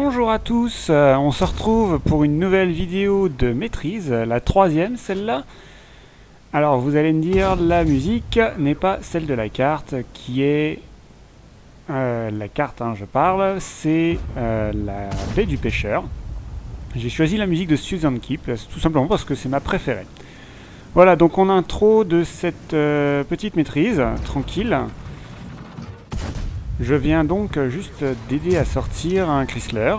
Bonjour à tous, euh, on se retrouve pour une nouvelle vidéo de maîtrise, la troisième celle-là. Alors vous allez me dire, la musique n'est pas celle de la carte, qui est... Euh, la carte, hein, je parle, c'est euh, la baie du pêcheur. J'ai choisi la musique de Susan Keep, tout simplement parce que c'est ma préférée. Voilà, donc en intro de cette petite maîtrise, tranquille, je viens donc juste d'aider à sortir un Chrysler,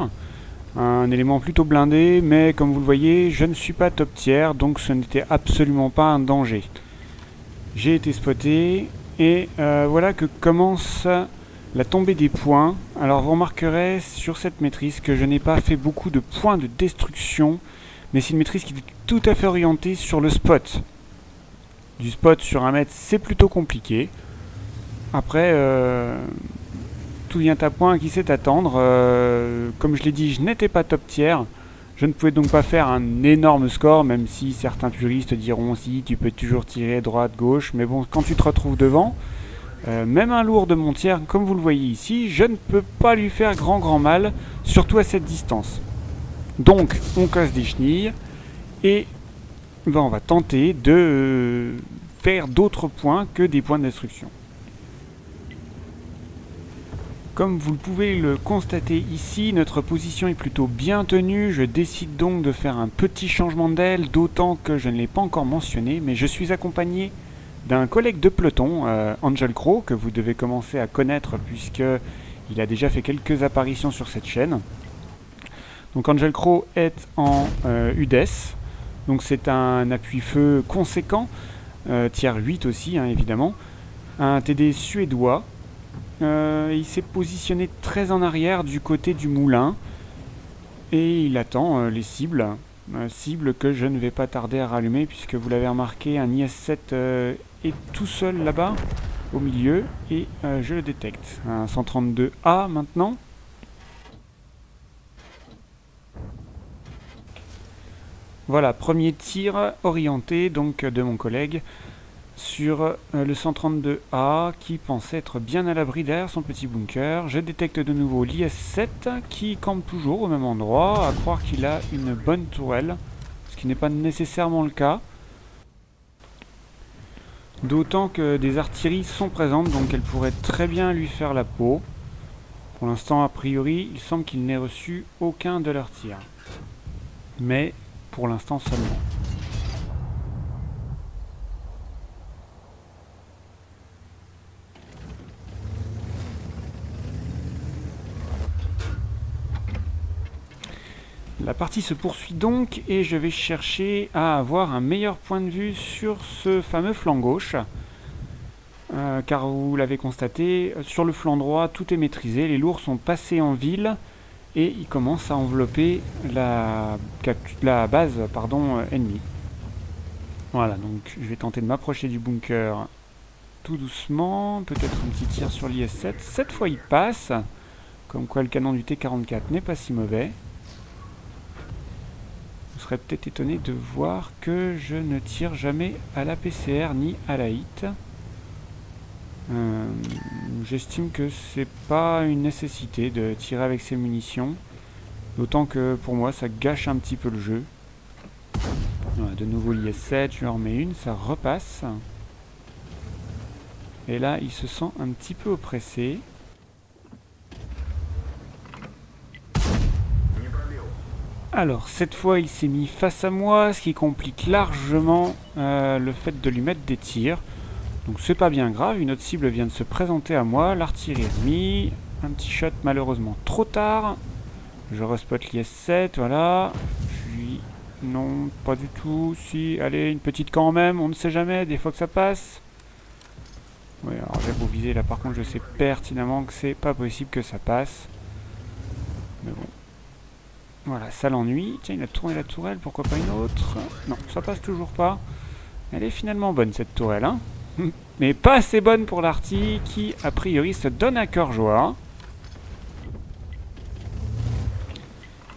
un élément plutôt blindé, mais comme vous le voyez, je ne suis pas top tiers, donc ce n'était absolument pas un danger. J'ai été spoté, et euh, voilà que commence la tombée des points. Alors vous remarquerez sur cette maîtrise que je n'ai pas fait beaucoup de points de destruction, mais c'est une maîtrise qui est tout à fait orientée sur le spot. Du spot sur un mètre, c'est plutôt compliqué. Après, euh, tout vient à point, qui sait attendre. Euh, comme je l'ai dit, je n'étais pas top tiers. Je ne pouvais donc pas faire un énorme score, même si certains puristes diront si tu peux toujours tirer droite, gauche. Mais bon, quand tu te retrouves devant, euh, même un lourd de mon tiers, comme vous le voyez ici, je ne peux pas lui faire grand grand mal, surtout à cette distance. Donc, on casse des chenilles et ben, on va tenter de euh, faire d'autres points que des points de destruction. Comme vous pouvez le constater ici, notre position est plutôt bien tenue. Je décide donc de faire un petit changement d'aile, d'autant que je ne l'ai pas encore mentionné, mais je suis accompagné d'un collègue de peloton, euh, Angel Crow, que vous devez commencer à connaître puisque il a déjà fait quelques apparitions sur cette chaîne. Donc Angel Crow est en euh, UDES, donc c'est un appui-feu conséquent, euh, tiers 8 aussi hein, évidemment, un TD suédois euh, il s'est positionné très en arrière du côté du moulin. Et il attend euh, les cibles. Euh, cibles que je ne vais pas tarder à rallumer puisque vous l'avez remarqué, un IS-7 est tout seul là-bas au milieu et je le détecte. Un 132A maintenant. Voilà, premier tir orienté donc de mon collègue sur euh, le 132A qui pensait être bien à l'abri derrière son petit bunker. Je détecte de nouveau l'IS-7 qui campe toujours au même endroit, à croire qu'il a une bonne tourelle, ce qui n'est pas nécessairement le cas. D'autant que des artilleries sont présentes, donc elles pourraient très bien lui faire la peau. Pour l'instant, a priori, il semble qu'il n'ait reçu aucun de leurs tirs. Mais pour l'instant seulement. Partie se poursuit donc et je vais chercher à avoir un meilleur point de vue sur ce fameux flanc gauche. Euh, car vous l'avez constaté, sur le flanc droit tout est maîtrisé, les lourds sont passés en ville et ils commencent à envelopper la, la base pardon, ennemie. Voilà, donc je vais tenter de m'approcher du bunker tout doucement, peut-être un petit tir sur l'IS-7. Cette fois il passe, comme quoi le canon du T-44 n'est pas si mauvais peut-être étonné de voir que je ne tire jamais à la PCR ni à la hit. Euh, j'estime que c'est pas une nécessité de tirer avec ces munitions. D'autant que pour moi ça gâche un petit peu le jeu. de nouveau l'IS-7, je lui en remets une, ça repasse. Et là il se sent un petit peu oppressé. Alors, cette fois, il s'est mis face à moi, ce qui complique largement euh, le fait de lui mettre des tirs. Donc c'est pas bien grave, une autre cible vient de se présenter à moi, l'artillerie ennemie, un petit shot malheureusement trop tard. Je respot l'IS-7, voilà. Puis, non, pas du tout, si, allez, une petite quand même, on ne sait jamais, des fois que ça passe. Oui, alors j'ai beau viser là, par contre je sais pertinemment que c'est pas possible que ça passe. Mais bon, voilà, ça l'ennuie. Tiens, il a tourné la tourelle, pourquoi pas une autre? Non, ça passe toujours pas. Elle est finalement bonne, cette tourelle, hein Mais pas assez bonne pour l'arty, qui, a priori, se donne à cœur joie.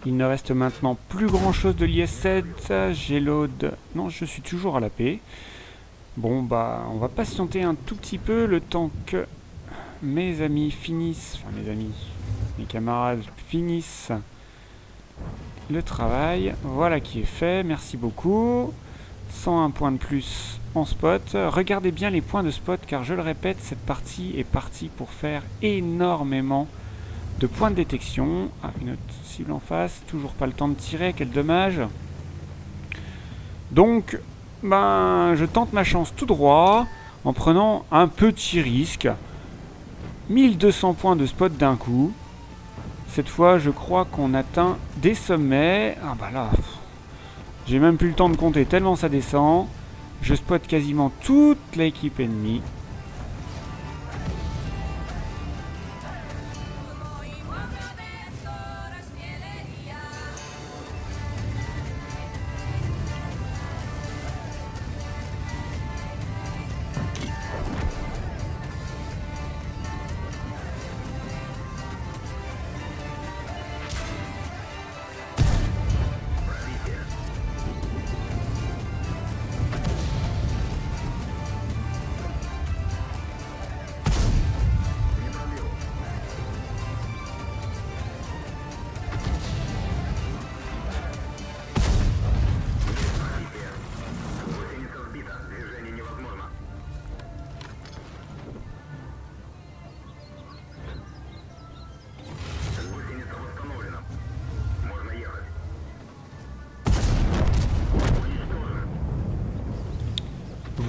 Il ne reste maintenant plus grand chose de l'IS-7. J'ai load... Non, je suis toujours à la paix. Bon, bah, on va patienter un tout petit peu le temps que mes amis finissent... Enfin, mes amis... mes camarades finissent le travail. Voilà qui est fait, merci beaucoup. 101 points de plus en spot. Regardez bien les points de spot car je le répète, cette partie est partie pour faire énormément de points de détection. Ah, une autre cible en face, toujours pas le temps de tirer, quel dommage. Donc, ben, je tente ma chance tout droit en prenant un petit risque. 1200 points de spot d'un coup. Cette fois, je crois qu'on atteint des sommets. Ah bah là, j'ai même plus le temps de compter tellement ça descend. Je spot quasiment toute l'équipe ennemie.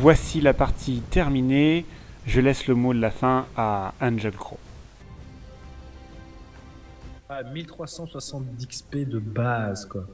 Voici la partie terminée. Je laisse le mot de la fin à Angel Crow. Ah, 1360 d'XP de base, quoi.